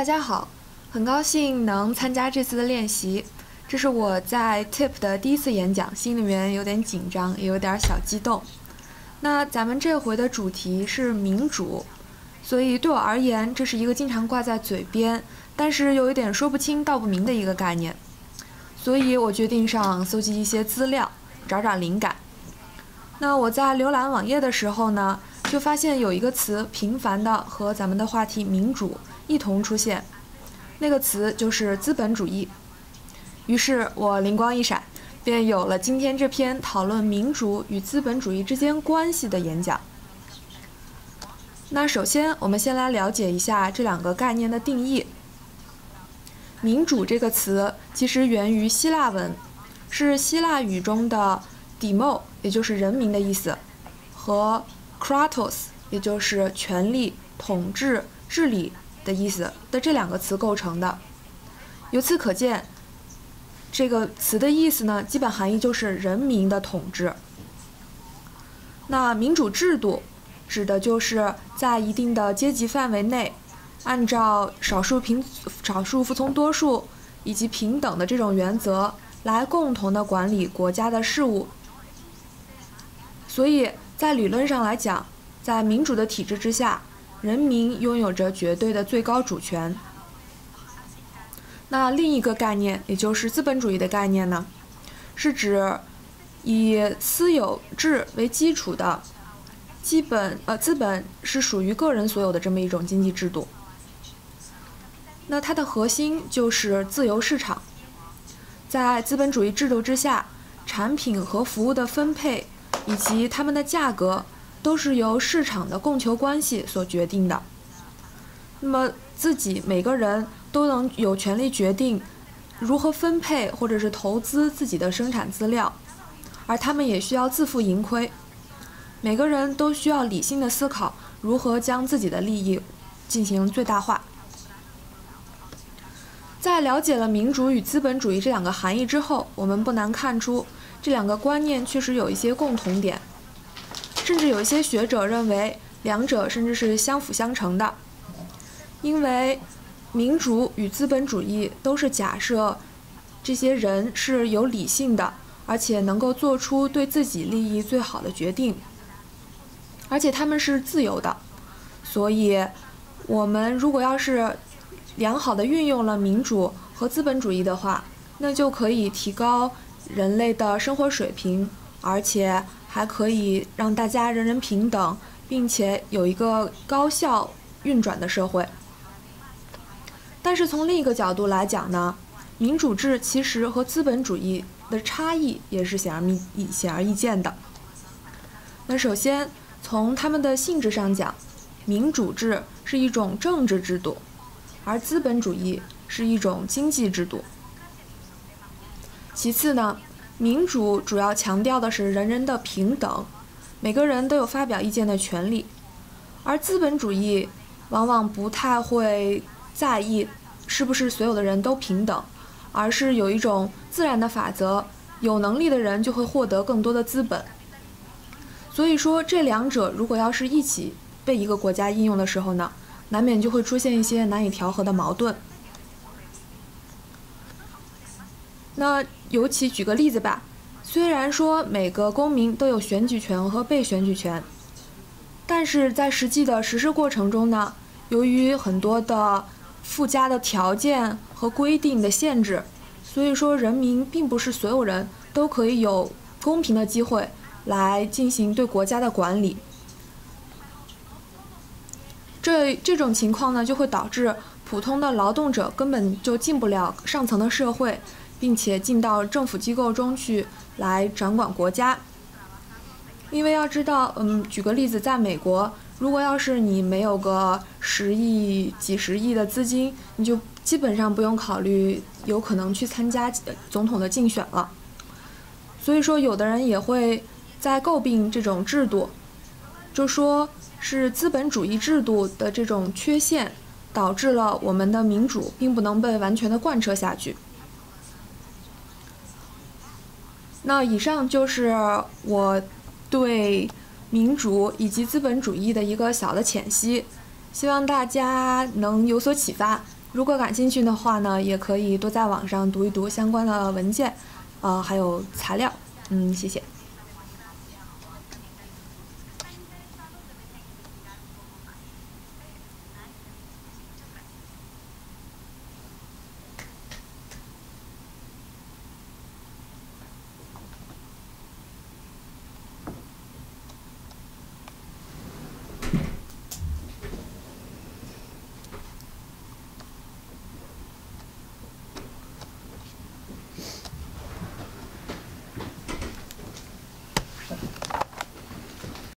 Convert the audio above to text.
大家好，很高兴能参加这次的练习。这是我在 TIP 的第一次演讲，心里面有点紧张，也有点小激动。那咱们这回的主题是民主，所以对我而言，这是一个经常挂在嘴边，但是又有点说不清道不明的一个概念。所以我决定上搜集一些资料，找找灵感。那我在浏览网页的时候呢，就发现有一个词频繁的和咱们的话题民主一同出现，那个词就是资本主义。于是我灵光一闪，便有了今天这篇讨论民主与资本主义之间关系的演讲。那首先，我们先来了解一下这两个概念的定义。民主这个词其实源于希腊文，是希腊语中的 “demo”，也就是人民的意思，和 “kratos”，也就是权力、统治、治理的意思的这两个词构成的。由此可见，这个词的意思呢，基本含义就是人民的统治。那民主制度指的就是在一定的阶级范围内。按照少数平少数服从多数以及平等的这种原则来共同的管理国家的事务，所以在理论上来讲，在民主的体制之下，人民拥有着绝对的最高主权。那另一个概念，也就是资本主义的概念呢，是指以私有制为基础的，基本呃资本是属于个人所有的这么一种经济制度。那它的核心就是自由市场，在资本主义制度之下，产品和服务的分配以及它们的价格都是由市场的供求关系所决定的。那么自己每个人都能有权利决定如何分配或者是投资自己的生产资料，而他们也需要自负盈亏。每个人都需要理性的思考如何将自己的利益进行最大化。在了解了民主与资本主义这两个含义之后，我们不难看出，这两个观念确实有一些共同点，甚至有一些学者认为两者甚至是相辅相成的。因为民主与资本主义都是假设这些人是有理性的，而且能够做出对自己利益最好的决定，而且他们是自由的，所以我们如果要是。良好的运用了民主和资本主义的话，那就可以提高人类的生活水平，而且还可以让大家人人平等，并且有一个高效运转的社会。但是从另一个角度来讲呢，民主制其实和资本主义的差异也是显而易显而易见的。那首先从他们的性质上讲，民主制是一种政治制度。而资本主义是一种经济制度。其次呢，民主主要强调的是人人的平等，每个人都有发表意见的权利；而资本主义往往不太会在意是不是所有的人都平等，而是有一种自然的法则，有能力的人就会获得更多的资本。所以说，这两者如果要是一起被一个国家应用的时候呢？难免就会出现一些难以调和的矛盾。那尤其举个例子吧，虽然说每个公民都有选举权和被选举权，但是在实际的实施过程中呢，由于很多的附加的条件和规定的限制，所以说人民并不是所有人都可以有公平的机会来进行对国家的管理。这这种情况呢，就会导致普通的劳动者根本就进不了上层的社会，并且进到政府机构中去来掌管国家。因为要知道，嗯，举个例子，在美国，如果要是你没有个十亿、几十亿的资金，你就基本上不用考虑有可能去参加总统的竞选了。所以说，有的人也会在诟病这种制度，就说。是资本主义制度的这种缺陷，导致了我们的民主并不能被完全的贯彻下去。那以上就是我对民主以及资本主义的一个小的浅析，希望大家能有所启发，如果感兴趣的话呢，也可以多在网上读一读相关的文件，呃，还有材料。嗯，谢谢。